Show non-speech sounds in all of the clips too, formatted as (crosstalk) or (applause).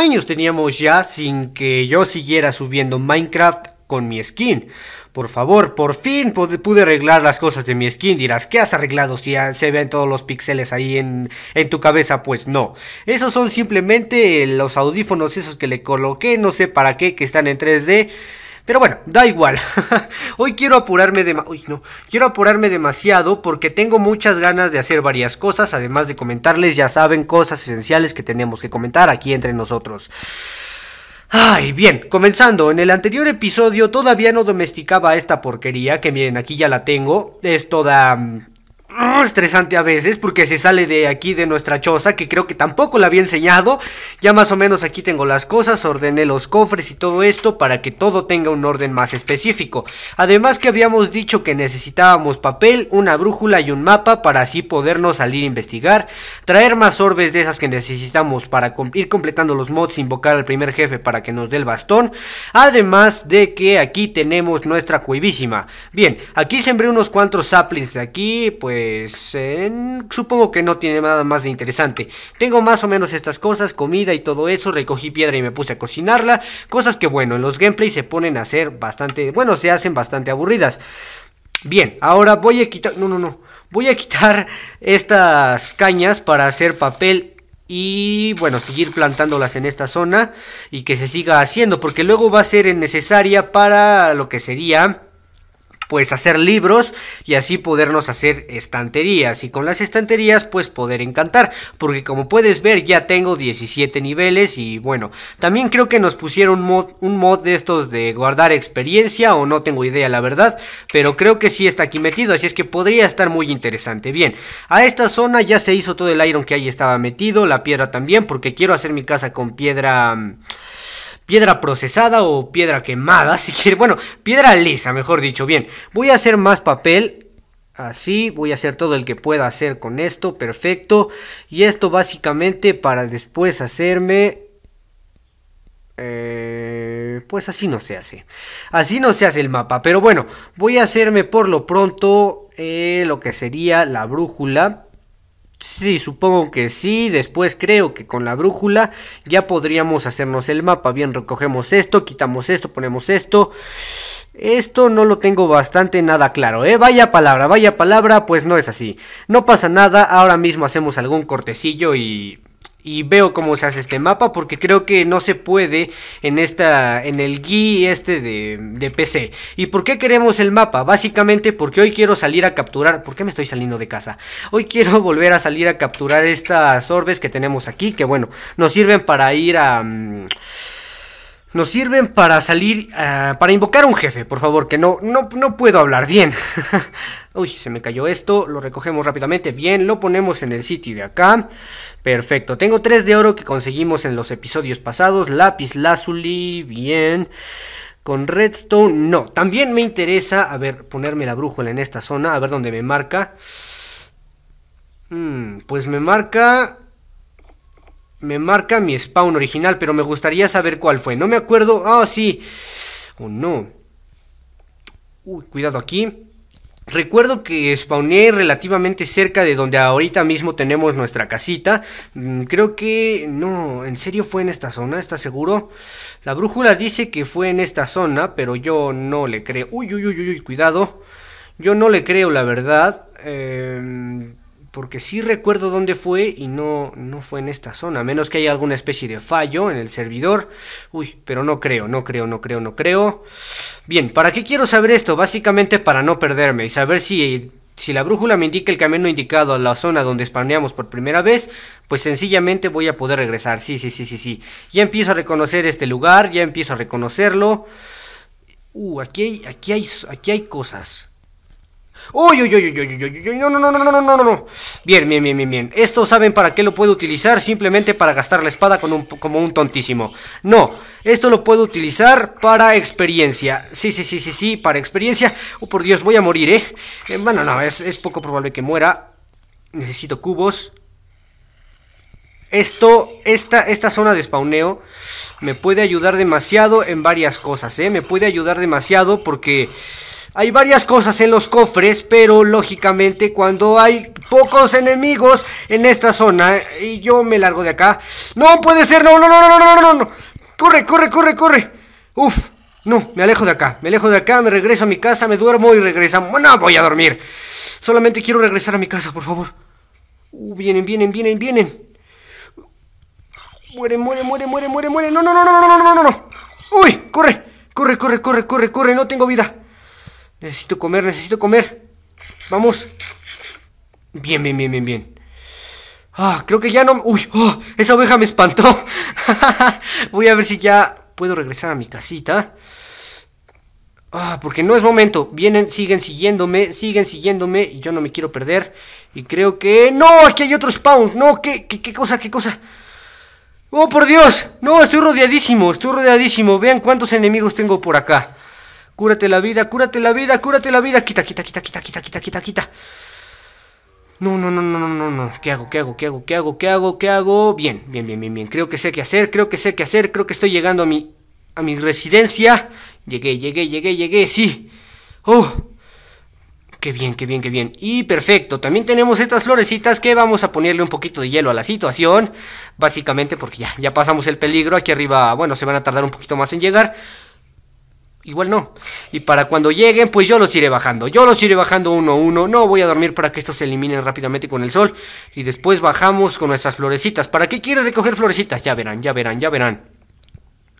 años teníamos ya sin que yo siguiera subiendo Minecraft con mi skin. Por favor, por fin pude, arreglar las cosas de mi skin. Dirás, ¿qué has arreglado si ya se ven todos los píxeles ahí en, en tu cabeza? Pues no. Esos son simplemente los audífonos esos que le coloqué, no sé para qué, que están en 3D. Pero bueno, da igual. (laughs) Hoy quiero apurarme de no, quiero apurarme demasiado porque tengo muchas ganas de hacer varias cosas, además de comentarles, ya saben, cosas esenciales que tenemos que comentar aquí entre nosotros. Ay, bien, comenzando, en el anterior episodio todavía no domesticaba esta porquería, que miren, aquí ya la tengo, es toda mm, estresante a veces porque se sale de aquí de nuestra choza que creo que tampoco la había enseñado. Ya más o menos aquí tengo las cosas ordené los cofres y todo esto para que todo tenga un orden más específico. Además que habíamos dicho que necesitábamos papel una brújula y un mapa para así podernos salir a investigar traer más orbes de esas que necesitamos para ir completando los mods invocar al primer jefe para que nos dé el bastón. Además de que aquí tenemos nuestra cuevísima. Bien aquí sembré unos cuantos saplings de aquí pues pues, supongo que no tiene nada más de interesante. Tengo más o menos estas cosas, comida y todo eso, recogí piedra y me puse a cocinarla, cosas que bueno, en los gameplays se ponen a hacer bastante, bueno, se hacen bastante aburridas. Bien, ahora voy a quitar, no, no, no, voy a quitar estas cañas para hacer papel y bueno, seguir plantándolas en esta zona y que se siga haciendo porque luego va a ser necesaria para lo que sería pues hacer libros y así podernos hacer estanterías. Y con las estanterías pues poder encantar. Porque como puedes ver ya tengo 17 niveles y bueno también creo que nos pusieron mod, un mod de estos de guardar experiencia o no tengo idea la verdad pero creo que sí está aquí metido así es que podría estar muy interesante. Bien a esta zona ya se hizo todo el iron que ahí estaba metido la piedra también porque quiero hacer mi casa con piedra piedra procesada o piedra quemada, (laughs) si quiere, bueno, piedra lisa, mejor dicho, bien, voy a hacer más papel, así, voy a hacer todo el que pueda hacer con esto, perfecto, y esto básicamente para después hacerme... Eh, pues así no se hace, así no se hace el mapa, pero bueno, voy a hacerme por lo pronto eh, lo que sería la brújula, Sí, supongo que sí. Después creo que con la brújula ya podríamos hacernos el mapa. Bien, recogemos esto, quitamos esto, ponemos esto. Esto no lo tengo bastante nada claro, ¿eh? Vaya palabra, vaya palabra, pues no es así. No pasa nada, ahora mismo hacemos algún cortecillo y y veo cómo se hace este mapa porque creo que no se puede en esta en el guía este de, de, PC. ¿Y por qué queremos el mapa? Básicamente porque hoy quiero salir a capturar, ¿por qué me estoy saliendo de casa? Hoy quiero (laughs) volver a salir a capturar estas orbes que tenemos aquí, que bueno, nos sirven para ir a mm, nos sirven para salir, uh, para invocar un jefe, por favor, que no, no, no puedo hablar bien. (laughs) Uy, se me cayó esto, lo recogemos rápidamente, bien, lo ponemos en el sitio de acá. Perfecto, tengo tres de oro que conseguimos en los episodios pasados, lápiz lazuli, bien. Con redstone, no, también me interesa, a ver, ponerme la brújula en esta zona, a ver dónde me marca. Hmm, pues me marca me marca mi spawn original, pero me gustaría saber cuál fue. No me acuerdo. Ah, sí. Oh, no. Uy, cuidado aquí. Recuerdo que spawné relativamente cerca de donde ahorita mismo tenemos nuestra casita. Mm, creo que... No, ¿en serio fue en esta zona? ¿Estás seguro? La brújula dice que fue en esta zona, pero yo no le creo. Uy, uy, uy, uy, cuidado. Yo no le creo, la verdad. Eh, porque sí recuerdo dónde fue y no, no fue en esta zona, a menos que haya alguna especie de fallo en el servidor. Uy, pero no creo, no creo, no creo, no creo. Bien, ¿para qué quiero saber esto? Básicamente para no perderme y saber si, si la brújula me indica el camino indicado a la zona donde spawneamos por primera vez, pues sencillamente voy a poder regresar. Sí, sí, sí, sí, sí. Ya empiezo a reconocer este lugar, ya empiezo a reconocerlo. Uh, aquí aquí hay, aquí hay cosas. Uy, uy, uy, uy, uy, uy, uy, no, no, no, no, no, no, no, no. Bien, bien, bien, bien, bien. Esto saben para qué lo puedo utilizar, simplemente para gastar la espada con un, como un tontísimo. No, esto lo puedo utilizar para experiencia. Sí, sí, sí, sí, sí, para experiencia. Oh, por Dios, voy a morir, ¿eh? eh bueno, no, es, poco probable que muera. Necesito cubos. Esto, esta, esta zona de spawneo me puede ayudar demasiado en varias cosas, ¿eh? Me puede ayudar demasiado porque... Hay varias cosas en los cofres, pero lógicamente cuando hay pocos enemigos en esta zona y yo me largo de acá. No puede ser, no, no, no, no, no, no, no. Corre, corre, corre, corre. Uf, no, me alejo de acá, me alejo de acá, me regreso a mi casa, me duermo y regresamos. No, voy a dormir. Solamente quiero regresar a mi casa, por favor. Uh, vienen, vienen, vienen, vienen. Muere, muere, muere, muere, muere, muere. No, no, no, no, no, no, no, no. Uy, corre, corre, corre, corre, corre, corre. No tengo vida. Necesito comer, necesito comer. Vamos. Bien, bien, bien, bien, bien. Ah, creo que ya no... Uy, oh, esa oveja me espantó. (laughs) Voy a ver si ya puedo regresar a mi casita. Ah, porque no es momento. Vienen, siguen siguiéndome, siguen siguiéndome y yo no me quiero perder. Y creo que... ¡No! Aquí hay otro spawn. No, ¿qué, qué, qué cosa, qué cosa? ¡Oh, por Dios! No, estoy rodeadísimo, estoy rodeadísimo. Vean cuántos enemigos tengo por acá. Cúrate la vida, cúrate la vida, cúrate la vida. Quita, quita, quita, quita, quita, quita, quita, quita. No, no, no, no, no, no, no. ¿Qué hago? ¿Qué hago? ¿Qué hago? ¿Qué hago? ¿Qué hago? ¿Qué hago? Bien, bien, bien, bien, bien. Creo que sé qué hacer, creo que sé qué hacer, creo que estoy llegando a mi a mi residencia. Llegué, llegué, llegué, llegué, sí. ¡Oh! Qué bien, qué bien, qué bien. Y perfecto, también tenemos estas florecitas que vamos a ponerle un poquito de hielo a la situación. Básicamente porque ya, ya pasamos el peligro. Aquí arriba, bueno, se van a tardar un poquito más en llegar. Igual no. Y para cuando lleguen, pues yo los iré bajando. Yo los iré bajando uno a uno. No voy a dormir para que estos se eliminen rápidamente con el sol. Y después bajamos con nuestras florecitas. ¿Para qué quieres recoger florecitas? Ya verán, ya verán, ya verán.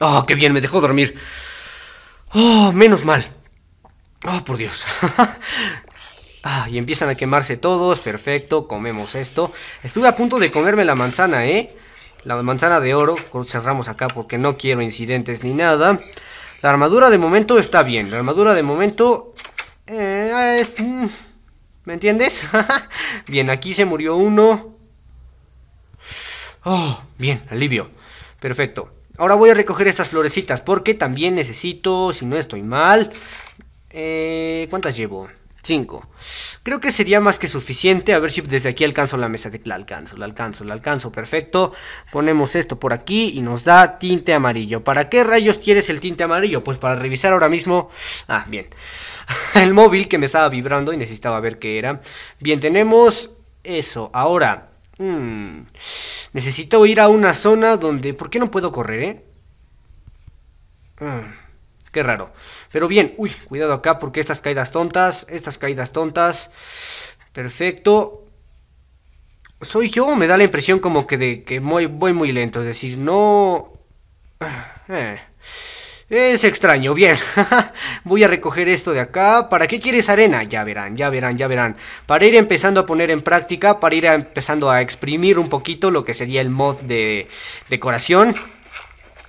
Oh, qué bien, me dejó dormir. Oh, menos mal. Oh, por Dios. (laughs) ah, y empiezan a quemarse todos. Perfecto, comemos esto. Estuve a punto de comerme la manzana, ¿eh? La manzana de oro. Cerramos acá porque no quiero incidentes ni nada. La armadura de momento está bien. La armadura de momento... Eh, es... Mm, ¿Me entiendes? (laughs) bien, aquí se murió uno. Oh, bien, alivio. Perfecto. Ahora voy a recoger estas florecitas porque también necesito, si no estoy mal... Eh, ¿Cuántas llevo? 5. Creo que sería más que suficiente. A ver si desde aquí alcanzo la mesa de... La alcanzo, la alcanzo, la alcanzo. Perfecto. Ponemos esto por aquí y nos da tinte amarillo. ¿Para qué rayos quieres el tinte amarillo? Pues para revisar ahora mismo... Ah, bien. (laughs) el móvil que me estaba vibrando y necesitaba ver qué era. Bien, tenemos eso. Ahora... Hmm, necesito ir a una zona donde... ¿Por qué no puedo correr, eh? Hmm, qué raro. Pero bien, uy, cuidado acá porque estas caídas tontas, estas caídas tontas. Perfecto. Soy yo, me da la impresión como que, de, que voy, voy muy lento, es decir, no... (sighs) Eh, es extraño, bien. (laughs) Voy a recoger esto de acá. ¿Para qué quieres arena? Ya verán, ya verán, ya verán. Para ir empezando a poner en práctica, para ir empezando a exprimir un poquito lo que sería el mod de decoración.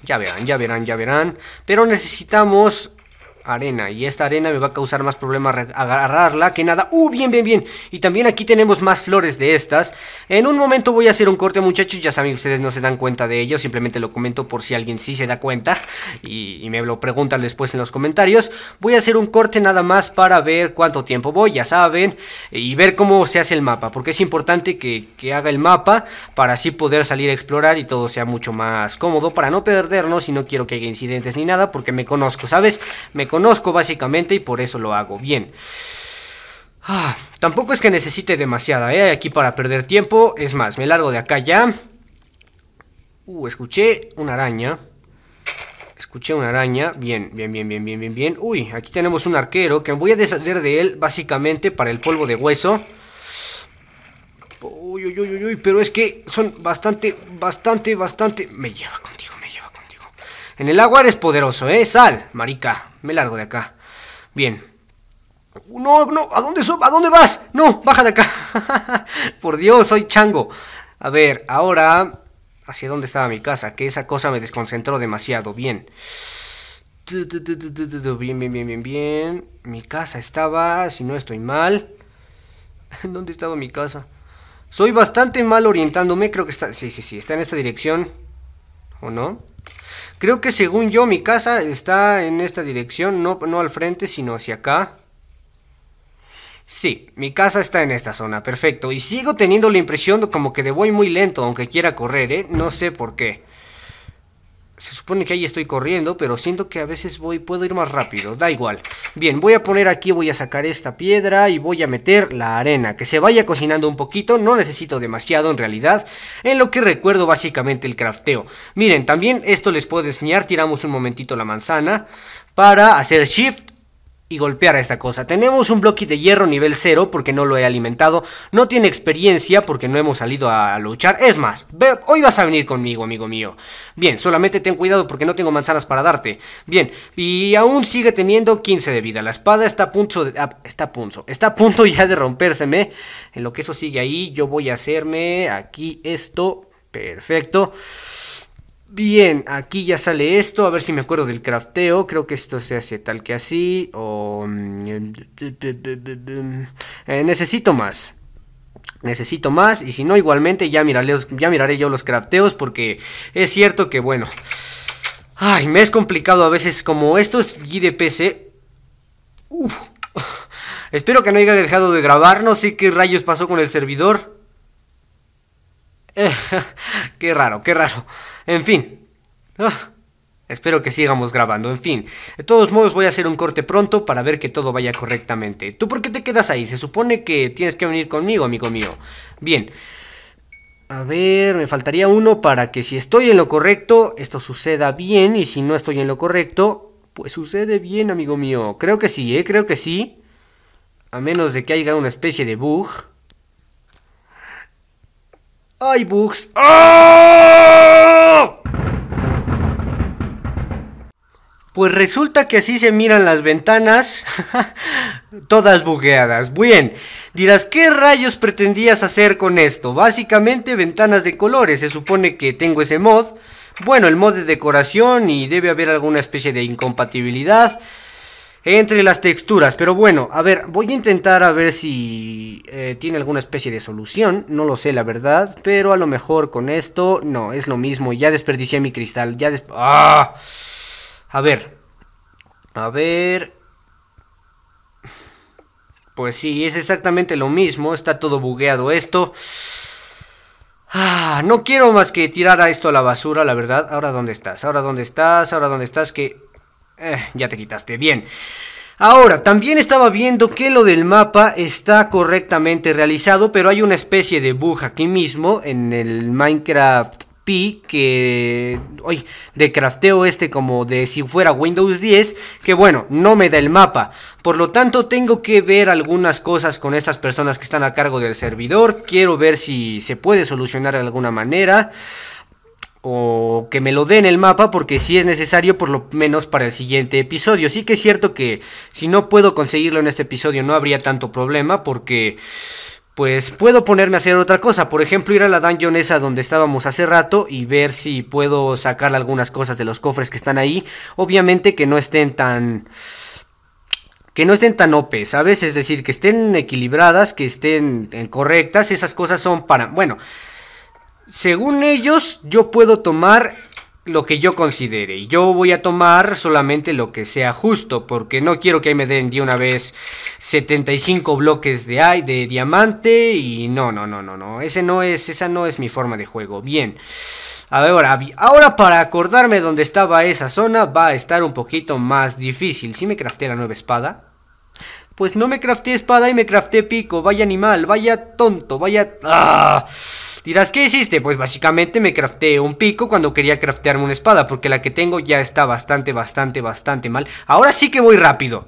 Ya verán, ya verán, ya verán. Pero necesitamos arena y esta arena me va a causar más problemas agarrarla que nada. ¡Uh! Bien, bien, bien. Y también aquí tenemos más flores de estas. En un momento voy a hacer un corte muchachos, ya saben ustedes no se dan cuenta de ello, simplemente lo comento por si alguien sí se da cuenta (laughs) y, me lo preguntan después en los comentarios. Voy a hacer un corte nada más para ver cuánto tiempo voy, ya saben, y ver cómo se hace el mapa, porque es importante que, que haga el mapa para así poder salir a explorar y todo sea mucho más cómodo para no perdernos y no quiero que haya incidentes ni nada porque me conozco, ¿sabes? Me conozco básicamente y por eso lo hago bien. Ah, tampoco es que necesite demasiada, ¿eh? Aquí para perder tiempo. Es más, me largo de acá ya. Uh, escuché una araña. Escuché una araña. Bien, bien, bien, bien, bien, bien, bien. Uy, aquí tenemos un arquero que voy a deshacer de él básicamente para el polvo de hueso. Uy, uy, uy, uy, pero es que son bastante, bastante, bastante... Me lleva contigo. En el agua eres poderoso, ¿eh? Sal, marica. Me largo de acá. Bien. No, no, ¿a dónde, ¿a dónde vas? No, baja de acá. (laughs) Por Dios, soy chango. A ver, ahora... ¿Hacia dónde estaba mi casa? Que esa cosa me desconcentró demasiado. Bien. Bien, bien, bien, bien, bien. Mi casa estaba, si no estoy mal. (laughs) ¿Dónde estaba mi casa? Soy bastante mal orientándome. Creo que está... Sí, sí, sí. Está en esta dirección. ¿O no? Creo que según yo mi casa está en esta dirección, no, no al frente, sino hacia acá. Sí, mi casa está en esta zona, perfecto. Y sigo teniendo la impresión de como que de voy muy lento, aunque quiera correr, ¿eh? No sé por qué. Supone que ahí estoy corriendo, pero siento que a veces voy, puedo ir más rápido, da igual. Bien, voy a poner aquí, voy a sacar esta piedra y voy a meter la arena, que se vaya cocinando un poquito, no necesito demasiado en realidad, en lo que recuerdo básicamente el crafteo. Miren, también esto les puedo enseñar, tiramos un momentito la manzana para hacer shift y golpear a esta cosa. Tenemos un bloque de hierro nivel 0 porque no lo he alimentado. No tiene experiencia porque no hemos salido a luchar. Es más, hoy vas a venir conmigo, amigo mío. Bien, solamente ten cuidado porque no tengo manzanas para darte. Bien, y aún sigue teniendo 15 de vida. La espada está a punto. Ah, está a punto. Está a punto (laughs) ya de rompérseme. En lo que eso sigue ahí, yo voy a hacerme aquí esto. Perfecto. Bien, aquí ya sale esto, a ver si me acuerdo del crafteo, creo que esto se hace tal que así. Mm, eh, necesito más, necesito más, y si no igualmente ya miraré, ya miraré yo los crafteos, porque es cierto que bueno... Ay, me es complicado a veces, como esto es GDPC... Espero que no haya dejado de grabar, no sé qué rayos pasó con el servidor. (laughs) qué raro, qué raro. En fin. Ah, espero que sigamos grabando. En fin. De todos modos voy a hacer un corte pronto para ver que todo vaya correctamente. ¿Tú por qué te quedas ahí? Se supone que tienes que venir conmigo, amigo mío. Bien. A ver, me faltaría uno para que si estoy en lo correcto, esto suceda bien. Y si no estoy en lo correcto, pues sucede bien, amigo mío. Creo que sí, ¿eh? Creo que sí. A menos de que haya una especie de bug. ¡Ay, bugs! ¡Oh! Pues resulta que así se miran las ventanas, (laughs) todas bugueadas. Bien, dirás, ¿qué rayos pretendías hacer con esto? Básicamente ventanas de colores, se supone que tengo ese mod. Bueno, el mod de decoración y debe haber alguna especie de incompatibilidad entre las texturas. Pero bueno, a ver, voy a intentar a ver si eh, tiene alguna especie de solución. No lo sé, la verdad. Pero a lo mejor con esto, no, es lo mismo. Ya desperdicié mi cristal. Ya des ¡Ah! A ver. A ver. Pues sí, es exactamente lo mismo. Está todo bugueado esto. Ah, no quiero más que tirar a esto a la basura, la verdad. Ahora dónde estás, ahora dónde estás, ahora dónde estás, que eh, ya te quitaste, bien. Ahora, también estaba viendo que lo del mapa está correctamente realizado, pero hay una especie de bug aquí mismo en el Minecraft P que hoy de crafteo este como de si fuera Windows 10 que bueno no me da el mapa. Por lo tanto tengo que ver algunas cosas con estas personas que están a cargo del servidor. Quiero ver si se puede solucionar de alguna manera o que me lo den el mapa porque si es necesario por lo menos para el siguiente episodio. Sí que es cierto que si no puedo conseguirlo en este episodio no habría tanto problema porque pues puedo ponerme a hacer otra cosa, por ejemplo ir a la dungeon esa donde estábamos hace rato y ver si puedo sacar algunas cosas de los cofres que están ahí, obviamente que no estén tan que no estén tan OP, ¿sabes? Es decir, que estén equilibradas, que estén correctas, esas cosas son para, bueno, según ellos, yo puedo tomar lo que yo considere. Y yo voy a tomar solamente lo que sea justo. Porque no quiero que me den de una vez 75 bloques de, de diamante. Y no, no, no, no, no. Ese no es, esa no es mi forma de juego. Bien. Ahora, ahora para acordarme dónde estaba esa zona va a estar un poquito más difícil. Si me crafté la nueva espada. Pues no me crafté espada y me crafté pico. Vaya animal, vaya tonto, vaya... ¡Ah! Dirás, ¿qué hiciste? Pues básicamente me crafté un pico cuando quería craftearme una espada, porque la que tengo ya está bastante, bastante, bastante mal. Ahora sí que voy rápido.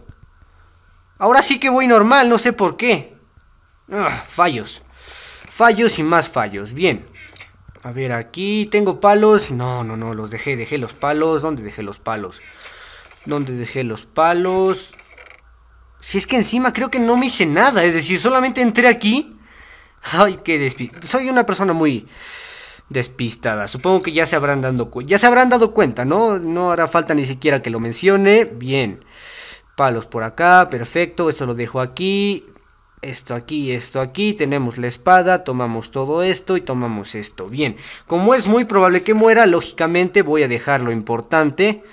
Ahora sí que voy normal, no sé por qué. Ah, fallos. Fallos y más fallos. Bien. A ver, aquí tengo palos. No, no, no, los dejé, dejé los palos. ¿Dónde dejé los palos? ¿Dónde dejé los palos? Si es que encima creo que no me hice nada. Es decir, solamente entré aquí Ay, qué despistada. Soy una persona muy despistada. Supongo que ya se habrán dado ya se habrán dado cuenta, ¿no? No hará falta ni siquiera que lo mencione. Bien. Palos por acá, perfecto. Esto lo dejo aquí. Esto aquí, esto aquí. Tenemos la espada. Tomamos todo esto y tomamos esto. Bien. Como es muy probable que muera, lógicamente voy a dejar lo importante.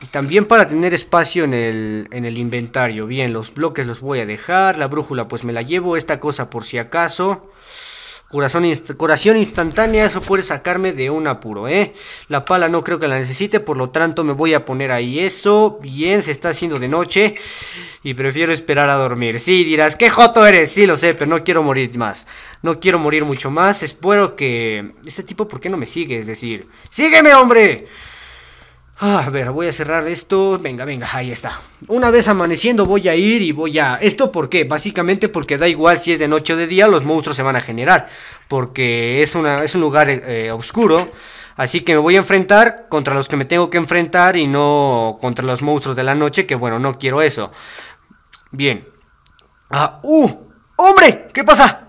Y también para tener espacio en el, en el inventario. Bien, los bloques los voy a dejar. La brújula pues me la llevo. Esta cosa por si acaso. Curación, instantánea, eso puede sacarme de un apuro, ¿eh? La pala no creo que la necesite, por lo tanto me voy a poner ahí eso. Bien, se está haciendo de noche y prefiero esperar a dormir. Sí, dirás, ¿qué joto eres? Sí, lo sé, pero no quiero morir más. No quiero morir mucho más. Espero que... Este tipo, ¿por qué no me sigue? Es decir, ¡sígueme, hombre! Ah, a ver, voy a cerrar esto. Venga, venga, ahí está. Una vez amaneciendo voy a ir y voy a... ¿Esto por qué? Básicamente porque da igual si es de noche o de día, los monstruos se van a generar. Porque es, una, es un lugar eh, oscuro. Así que me voy a enfrentar contra los que me tengo que enfrentar y no contra los monstruos de la noche, que bueno, no quiero eso. Bien. Ah, ¡uh! ¡Hombre! ¿Qué pasa?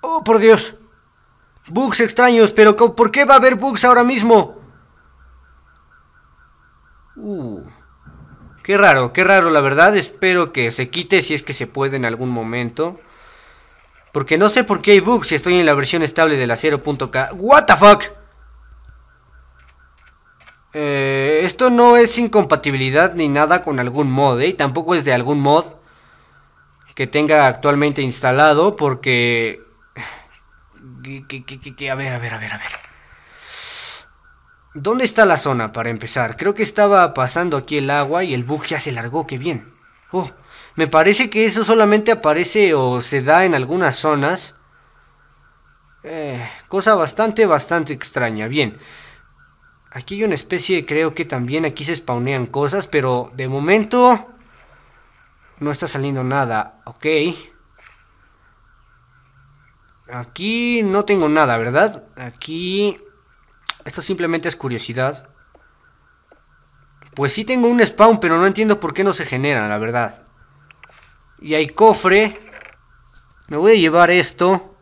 Oh, por Dios. Bugs extraños, pero ¿por qué va a haber bugs ahora mismo? Uh, qué raro, qué raro, la verdad. Espero que se quite si es que se puede en algún momento. Porque no sé por qué hay bugs si estoy en la versión estable de la 0.k. ¿What the fuck? Eh, esto no es incompatibilidad ni nada con algún mod, ¿eh? Tampoco es de algún mod que tenga actualmente instalado porque... (sighs) a ver, a ver, a ver, a ver. ¿Dónde está la zona para empezar? Creo que estaba pasando aquí el agua y el bug ya se largó, qué bien. Oh, me parece que eso solamente aparece o se da en algunas zonas. Eh, cosa bastante, bastante extraña. Bien. Aquí hay una especie, creo que también aquí se spawnean cosas, pero de momento no está saliendo nada. Ok. Aquí no tengo nada, ¿verdad? Aquí esto simplemente es curiosidad. Pues sí tengo un spawn, pero no entiendo por qué no se genera, la verdad. Y hay cofre. Me voy a llevar esto.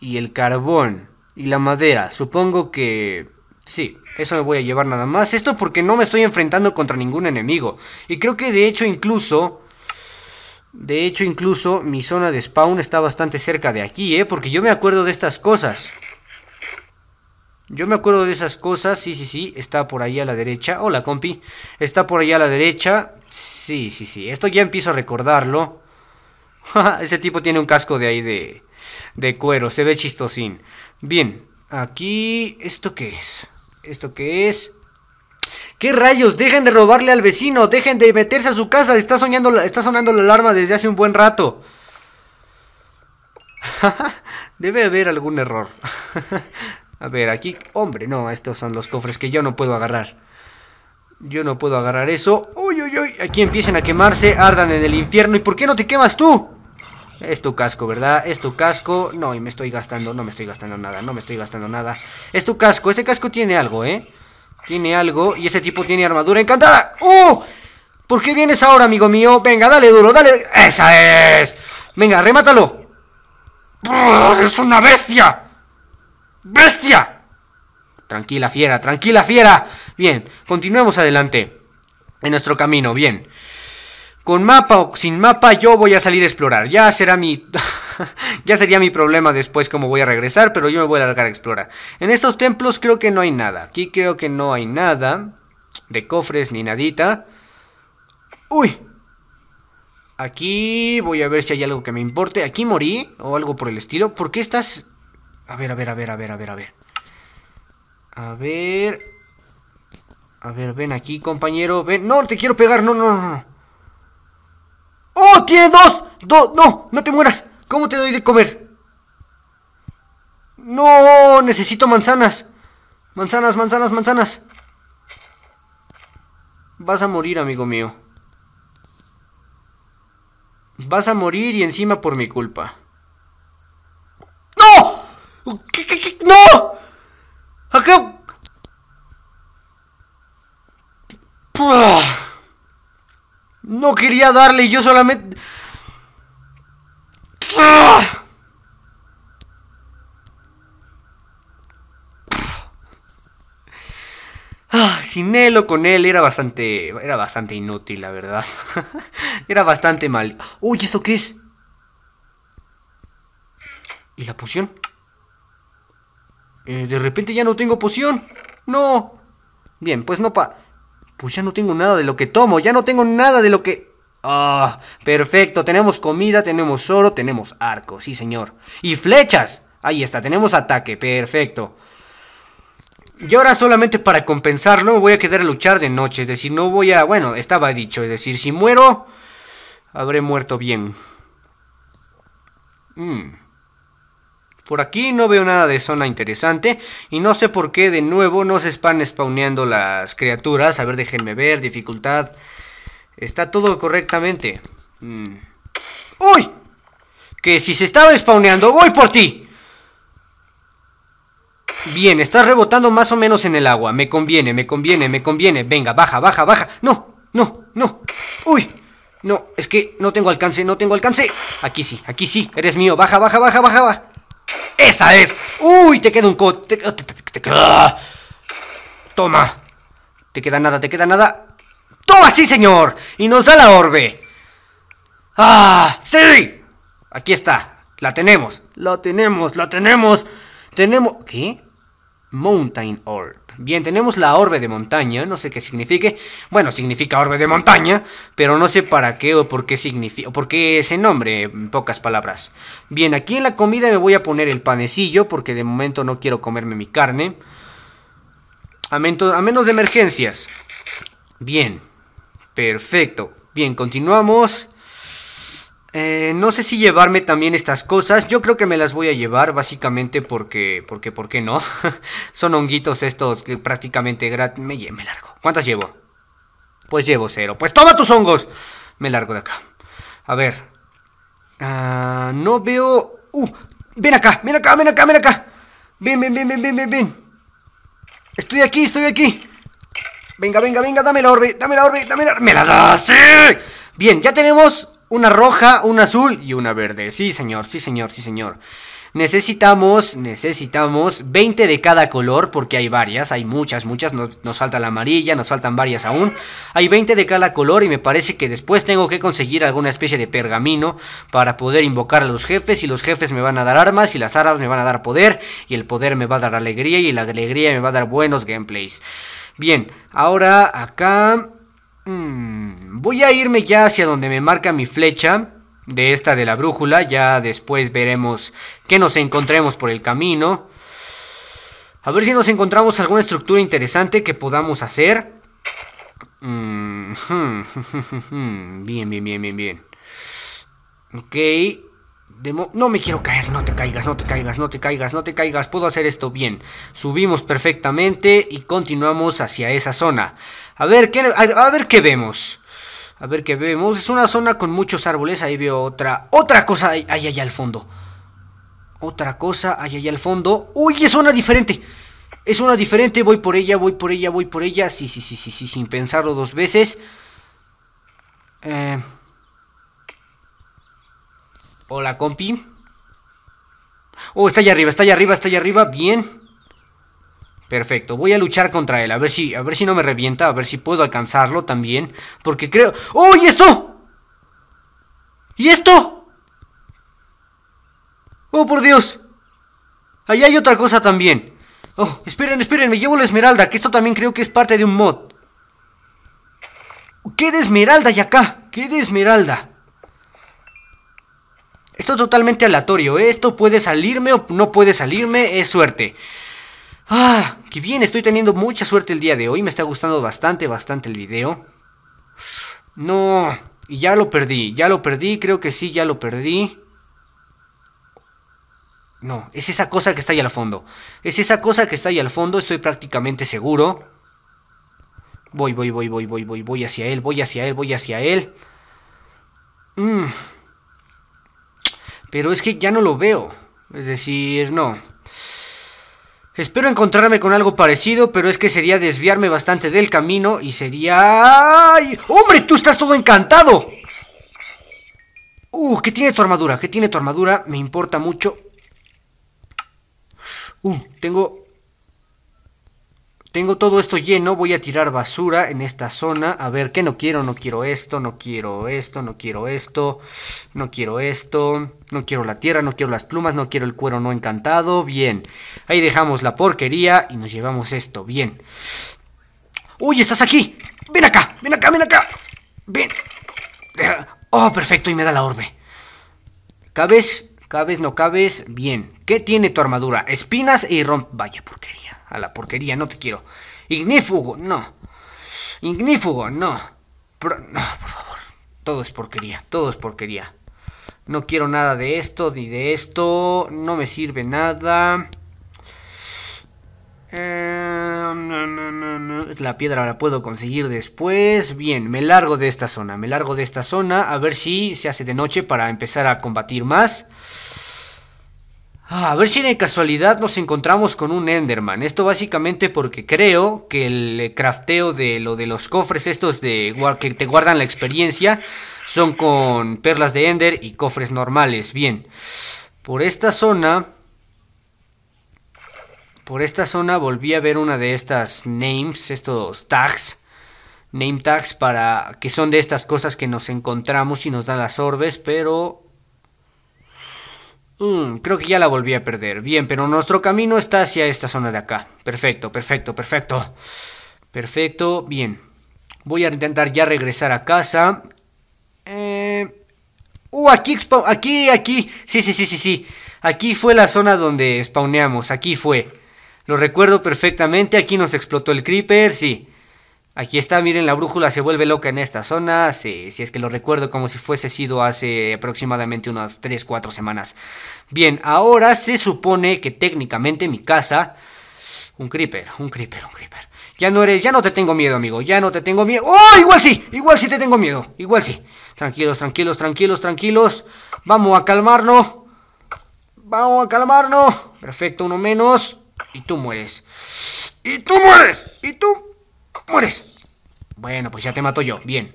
Y el carbón. Y la madera. Supongo que... Sí, eso me voy a llevar nada más. Esto porque no me estoy enfrentando contra ningún enemigo. Y creo que de hecho incluso... De hecho incluso mi zona de spawn está bastante cerca de aquí, ¿eh? Porque yo me acuerdo de estas cosas. Yo me acuerdo de esas cosas, sí, sí, sí, está por ahí a la derecha. Hola, compi. Está por ahí a la derecha. Sí, sí, sí, esto ya empiezo a recordarlo. (laughs) Ese tipo tiene un casco de ahí de, de cuero, se ve chistosín. Bien, aquí... ¿Esto qué es? ¿Esto qué es? ¿Qué rayos? Dejen de robarle al vecino, dejen de meterse a su casa, está, está sonando la alarma desde hace un buen rato. (laughs) Debe haber algún error. (laughs) A ver, aquí... Hombre, no, estos son los cofres que yo no puedo agarrar. Yo no puedo agarrar eso. Uy, uy, uy. Aquí empiezan a quemarse, ardan en el infierno. ¿Y por qué no te quemas tú? Es tu casco, ¿verdad? Es tu casco. No, y me estoy gastando, no me estoy gastando nada, no me estoy gastando nada. Es tu casco, ese casco tiene algo, ¿eh? Tiene algo y ese tipo tiene armadura encantada. ¡Uh! ¿Por qué vienes ahora, amigo mío? Venga, dale duro, dale. ¡Esa es! Venga, remátalo. ¡Es una bestia! ¡Bestia! Tranquila, fiera, tranquila, fiera. Bien, continuemos adelante. En nuestro camino, bien. Con mapa o sin mapa yo voy a salir a explorar. Ya será mi... (laughs) ya sería mi problema después cómo voy a regresar, pero yo me voy a largar a explorar. En estos templos creo que no hay nada. Aquí creo que no hay nada. De cofres ni nadita. ¡Uy! Aquí voy a ver si hay algo que me importe. Aquí morí o algo por el estilo. ¿Por qué estás a ver, a ver, a ver, a ver, a ver, a ver. A ver. A ver, ven aquí, compañero. Ven. No, te quiero pegar. No, no, no. ¡Oh! ¡Tiene dos! ¡Dos! ¡No! ¡No te mueras! ¿Cómo te doy de comer? ¡No! Necesito manzanas. Manzanas, manzanas, manzanas. Vas a morir, amigo mío. Vas a morir y encima por mi culpa. ¿Qué? ¡No! Acá... No quería darle, yo solamente... Ah, sin él o con él era bastante... Era bastante inútil, la verdad. (laughs) era bastante mal. Uy, ¿esto qué es? ¿Y la poción? Eh, de repente ya no tengo poción. No. Bien, pues no pa... Pues ya no tengo nada de lo que tomo. Ya no tengo nada de lo que... Ah, perfecto. Tenemos comida, tenemos oro, tenemos arco. Sí, señor. Y flechas. Ahí está, tenemos ataque. Perfecto. Y ahora solamente para compensarlo voy a quedar a luchar de noche. Es decir, no voy a... Bueno, estaba dicho. Es decir, si muero, habré muerto bien. Mm. Por aquí no veo nada de zona interesante. Y no sé por qué de nuevo no se están spawneando las criaturas. A ver, déjenme ver. Dificultad. Está todo correctamente. Mm. ¡Uy! Que si se estaba spawneando, voy por ti. Bien, estás rebotando más o menos en el agua. Me conviene, me conviene, me conviene. Venga, baja, baja, baja. No, no, no. Uy. No, es que no tengo alcance, no tengo alcance. Aquí sí, aquí sí. Eres mío. Baja, baja, baja, baja, baja. ¡Esa es! ¡Uy! Te queda un co... Te, Toma. Te queda nada, te queda nada. ¡Toma, sí, señor! Y nos da la orbe. ¡Ah! ¡Sí! Aquí está. La tenemos. La tenemos, la tenemos. Tenemos... ¿Qué? Mountain Orb. Bien, tenemos la orbe de montaña, no sé qué signifique. Bueno, significa orbe de montaña, pero no sé para qué o por qué significa, o por qué ese nombre, en pocas palabras. Bien, aquí en la comida me voy a poner el panecillo, porque de momento no quiero comerme mi carne. A, a menos de emergencias. Bien, perfecto. Bien, continuamos. Eh, no sé si llevarme también estas cosas. Yo creo que me las voy a llevar básicamente porque... Porque, ¿por qué no? (laughs) Son honguitos estos que prácticamente gratis... Me, me largo. ¿Cuántas llevo? Pues llevo cero. Pues toma tus hongos. Me largo de acá. A ver. Ah, no veo... Uh, ven acá, ven acá, ven acá, ven acá. Ven, ven, ven, ven, ven, ven, ven. Estoy aquí, estoy aquí. Venga, venga, venga, dame la orbe, dame la orbe, dame la... ¡Me la das! ¡Sí! Bien, ya tenemos una roja, una azul y una verde. Sí, señor, sí, señor, sí, señor. Necesitamos, necesitamos 20 de cada color porque hay varias, hay muchas, muchas, nos, nos, falta la amarilla, nos faltan varias aún. Hay 20 de cada color y me parece que después tengo que conseguir alguna especie de pergamino para poder invocar a los jefes y los jefes me van a dar armas y las armas me van a dar poder y el poder me va a dar alegría y la alegría me va a dar buenos gameplays. Bien, ahora acá Hmm, voy a irme ya hacia donde me marca mi flecha de esta de la brújula. Ya después veremos qué nos encontremos por el camino. A ver si nos encontramos alguna estructura interesante que podamos hacer. Hmm, (laughs) bien, bien, bien, bien, bien. Ok. No me quiero caer, no te caigas, no te caigas, no te caigas, no te caigas. Puedo hacer esto bien. Subimos perfectamente y continuamos hacia esa zona. A ver, ¿qué, a, ver qué vemos. A ver qué vemos. Es una zona con muchos árboles. Ahí veo otra. Otra cosa ahí, allá al fondo. Otra cosa ahí allá al fondo. ¡Uy! Es una diferente. Es una diferente. Voy por ella, voy por ella, voy por ella. Sí, sí, sí, sí, sí. Sin pensarlo dos veces. Eh... Hola, compi. Oh, está allá arriba, está allá arriba, está allá arriba. Bien. Perfecto, voy a luchar contra él, a ver si, a ver si no me revienta, a ver si puedo alcanzarlo también, porque creo... ¡Oh, y esto! ¿Y esto? ¡Oh, por Dios! Allá hay otra cosa también. Oh, esperen, esperen, me llevo la esmeralda, que esto también creo que es parte de un mod. ¿Qué de esmeralda hay acá? ¿Qué de esmeralda? Totalmente aleatorio. Esto puede salirme o no puede salirme, es suerte. Ah, qué bien, estoy teniendo mucha suerte el día de hoy. Me está gustando bastante, bastante el video. No, ya lo perdí, ya lo perdí, creo que sí, ya lo perdí. No, es esa cosa que está ahí al fondo. Es esa cosa que está ahí al fondo, estoy prácticamente seguro. Voy, voy, voy, voy, voy, voy, voy hacia él, voy hacia él, voy hacia él. Mm. Pero es que ya no lo veo. Es decir, no. Espero encontrarme con algo parecido, pero es que sería desviarme bastante del camino y sería... ¡Hombre, tú estás todo encantado! Uh, ¿qué tiene tu armadura? ¿Qué tiene tu armadura? Me importa mucho. Uh, tengo tengo todo esto lleno, voy a tirar basura en esta zona. A ver, ¿qué no quiero? No quiero esto, no quiero esto, no quiero esto, no quiero esto, no quiero la tierra, no quiero las plumas, no quiero el cuero no encantado. Bien, ahí dejamos la porquería y nos llevamos esto, bien. ¡Uy, estás aquí! ¡Ven acá! ¡Ven acá, ven acá! ¡Ven! Oh, perfecto, y me da la orbe. ¿Cabes? ¿Cabes? ¿No cabes? Bien. ¿Qué tiene tu armadura? Espinas y romp... Vaya porquería. A la porquería, no te quiero. Ignífugo, no. Ignífugo, no. no, por favor. Todo es porquería, todo es porquería. No quiero nada de esto ni de esto. No me sirve nada. Eh, la piedra la puedo conseguir después. Bien, me largo de esta zona. Me largo de esta zona. A ver si se hace de noche para empezar a combatir más. Ah, a ver si de casualidad nos encontramos con un Enderman. Esto básicamente porque creo que el crafteo de lo de los cofres estos de que te guardan la experiencia son con perlas de Ender y cofres normales. Bien, por esta zona por esta zona volví a ver una de estas names, estos tags, name tags para que son de estas cosas que nos encontramos y nos dan las orbes, pero mm, creo que ya la volví a perder. Bien, pero nuestro camino está hacia esta zona de acá. Perfecto, perfecto, perfecto. Perfecto, bien. Voy a intentar ya regresar a casa. Eh... Uh, aquí, aquí, aquí. Sí, sí, sí, sí, sí. Aquí fue la zona donde spawneamos. Aquí fue. Lo recuerdo perfectamente, aquí nos explotó el creeper, sí. Aquí está, miren, la brújula se vuelve loca en esta zona, si es que lo recuerdo como si fuese sido hace aproximadamente unas 3-4 semanas. Bien, ahora se supone que técnicamente mi casa... Un creeper, un creeper, un creeper. Ya no eres, ya no te tengo miedo, amigo, ya no te tengo miedo. ¡Oh! Igual sí, igual sí te tengo miedo, igual sí. Tranquilos, tranquilos, tranquilos, tranquilos. Vamos a calmarnos. Vamos a calmarnos. Perfecto, uno menos. Y tú mueres. Y tú mueres. Y tú mueres. Bueno, pues ya te mato yo. Bien.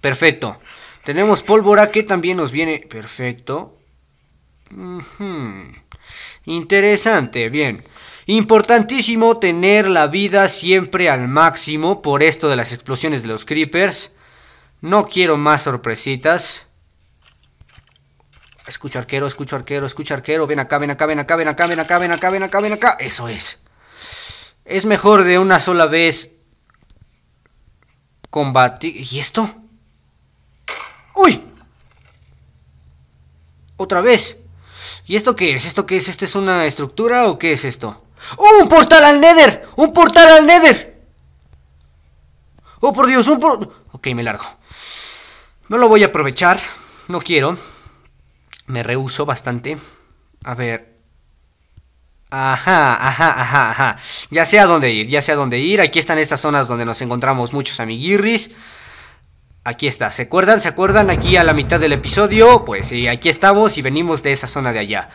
Perfecto. Tenemos pólvora que también nos viene... Perfecto. Interesante. Bien. Importantísimo tener la vida siempre al máximo por esto de las explosiones de los creepers. No quiero más sorpresitas. Escucho arquero, escucho arquero, escucho arquero. Ven acá, ven acá, ven acá, ven acá, ven acá, ven acá, ven acá, ven acá. Eso es. Es mejor de una sola vez combatir. ¿Y esto? ¡Uy! Otra vez. ¿Y esto qué es? ¿Esto qué es? ¿Esto es una estructura o qué es esto? ¡Oh, un portal al Nether! ¡Un portal al Nether! ¡Oh, por Dios! Un por... Ok, me largo. No lo voy a aprovechar. No quiero. Me rehuso bastante. A ver. Ajá, ajá, ajá, ajá. Ya sé a dónde ir, ya sé a dónde ir. Aquí están estas zonas donde nos encontramos muchos amiguirris. Aquí está, ¿se acuerdan? ¿Se acuerdan? Aquí a la mitad del episodio, pues sí, aquí estamos y venimos de esa zona de allá.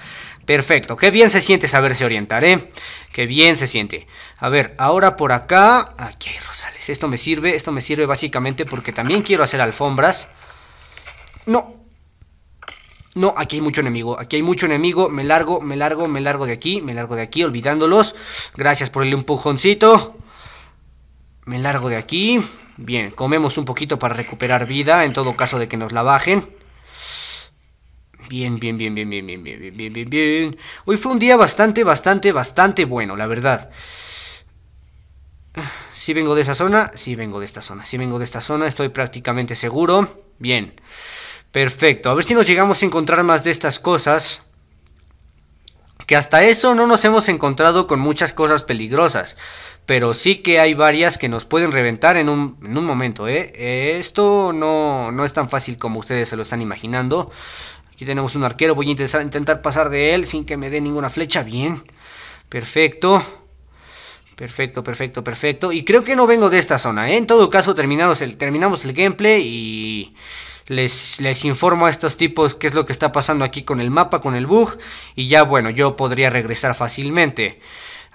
Perfecto, qué bien se siente saberse orientar, ¿eh? Qué bien se siente. A ver, ahora por acá... Aquí hay rosales. Esto me sirve, esto me sirve básicamente porque también quiero hacer alfombras. No, no, aquí hay mucho enemigo, aquí hay mucho enemigo, me largo, me largo, me largo de aquí, me largo de aquí, olvidándolos. Gracias por el empujoncito. Me largo de aquí. Bien, comemos un poquito para recuperar vida, en todo caso de que nos la bajen. Bien, bien, bien, bien, bien, bien, bien, bien, bien, bien. Hoy fue un día bastante, bastante, bastante bueno, la verdad. Si vengo de esa zona, sí vengo de esta zona. Si vengo de esta zona, estoy prácticamente seguro. Bien. Perfecto, a ver si nos llegamos a encontrar más de estas cosas. Que hasta eso no nos hemos encontrado con muchas cosas peligrosas. Pero sí que hay varias que nos pueden reventar en un, momento, ¿eh? Esto no, no es tan fácil como ustedes se lo están imaginando. Aquí tenemos un arquero, voy a intentar, intentar pasar de él sin que me dé ninguna flecha. Bien, perfecto. Perfecto, perfecto, perfecto. Y creo que no vengo de esta zona, ¿eh? En todo caso, terminamos el, terminamos el gameplay y les, les informo a estos tipos qué es lo que está pasando aquí con el mapa, con el bug, y ya bueno, yo podría regresar fácilmente.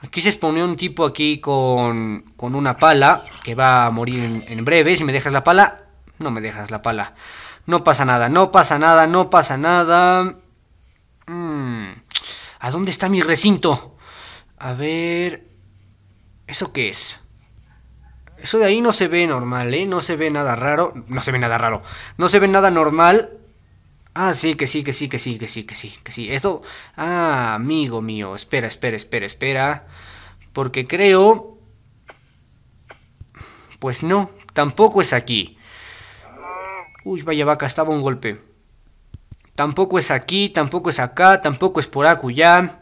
Aquí se expone un tipo aquí con, con una pala, que va a morir en, breve, si me dejas la pala, no me dejas la pala. No pasa nada, no pasa nada, no pasa nada. Mm, ¿A dónde está mi recinto? A ver... ¿Eso qué es? Eso de ahí no se ve normal, ¿eh? No se ve nada raro. No se ve nada raro. No se ve nada normal. Ah, sí, que sí, que sí, que sí, que sí, que sí, que sí. Esto... Ah, amigo mío. Espera, espera, espera, espera. Porque creo... Pues no, tampoco es aquí. Uy, vaya vaca, estaba un golpe. Tampoco es aquí, tampoco es acá, tampoco es por acullá.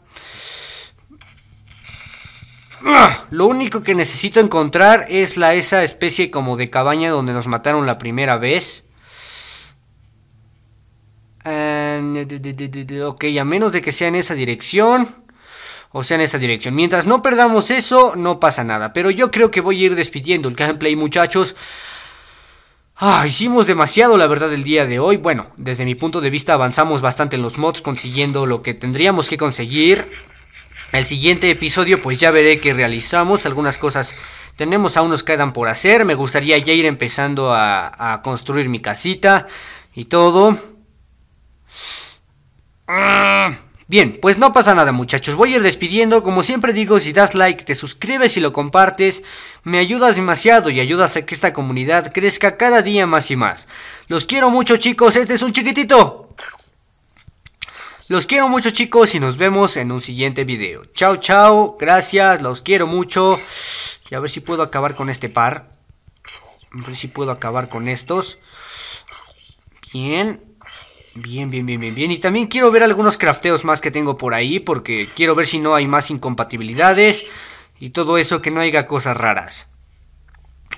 Lo único que necesito encontrar es la esa especie como de cabaña donde nos mataron la primera vez. ok, a menos de que sea en esa dirección. O sea, en esa dirección. Mientras no perdamos eso, no pasa nada. Pero yo creo que voy a ir despidiendo el gameplay, muchachos. Ah, hicimos demasiado la verdad el día de hoy. Bueno, desde mi punto de vista avanzamos bastante en los mods consiguiendo lo que tendríamos que conseguir. El siguiente episodio pues ya veré que realizamos. Algunas cosas tenemos aún nos quedan por hacer. Me gustaría ya ir empezando a, a construir mi casita y todo. Bien, pues no pasa nada muchachos, voy a ir despidiendo, como siempre digo, si das like, te suscribes y lo compartes, me ayudas demasiado y ayudas a que esta comunidad crezca cada día más y más. Los quiero mucho chicos, este es un chiquitito. Los quiero mucho chicos y nos vemos en un siguiente video. Chao, chao, gracias, los quiero mucho. Y a ver si puedo acabar con este par. A ver si puedo acabar con estos. Bien. Bien, bien, bien, bien, bien. Y también quiero ver algunos crafteos más que tengo por ahí porque quiero ver si no hay más incompatibilidades y todo eso, que no haya cosas raras.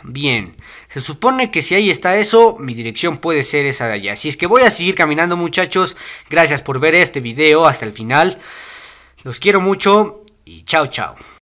Bien, se supone que si ahí está eso, mi dirección puede ser esa de allá. Así es que voy a seguir caminando muchachos. Gracias por ver este video hasta el final. Los quiero mucho y chao chao.